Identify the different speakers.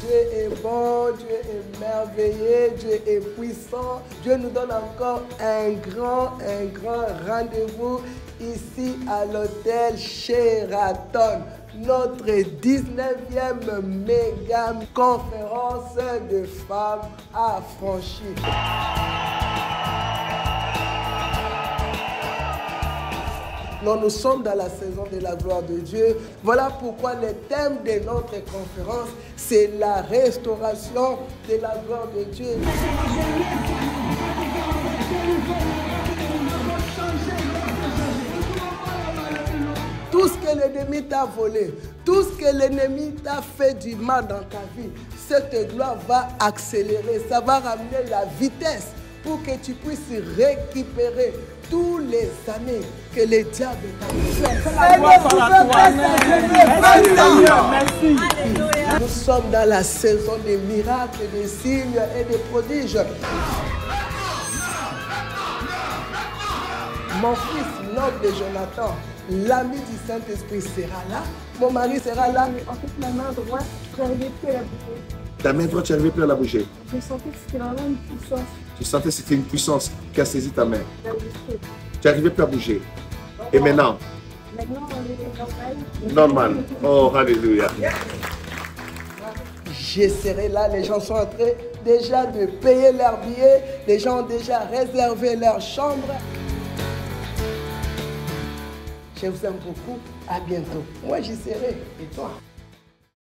Speaker 1: Dieu est bon, Dieu est merveilleux, Dieu est puissant. Dieu nous donne encore un grand, un grand rendez-vous ici à l'hôtel Sheraton. Notre 19e méga conférence de femmes affranchies. Non, nous sommes dans la saison de la gloire de Dieu. Voilà pourquoi le thème de notre conférence, c'est la restauration de la gloire de Dieu. Tout ce que l'ennemi t'a volé, tout ce que l'ennemi t'a fait du mal dans ta vie, cette gloire va accélérer, ça va ramener la vitesse pour que tu puisses récupérer tous les années que le diable t'a Nous sommes dans la saison des miracles, des signes et des prodiges. Mon fils, noble de Jonathan, l'ami du Saint-Esprit sera là. Mon mari sera là.
Speaker 2: En fait, ma main droite, je n'arrivais plus à la bouger.
Speaker 3: Ta main droite, tu n'arrivais plus à la bouger.
Speaker 2: Je sentais que c'était vraiment une puissance.
Speaker 3: Tu sentais que c'était une puissance qui a saisi ta main. Tu n'arrivais plus à bouger. Et maintenant,
Speaker 2: Maintenant, on est normal.
Speaker 3: normal. Oh, alléluia.
Speaker 1: Je serai là. Les gens sont en train déjà de payer leurs billets. Les gens ont déjà réservé leur chambre. Je vous aime beaucoup. À bientôt. Moi, j'y serai. Et toi?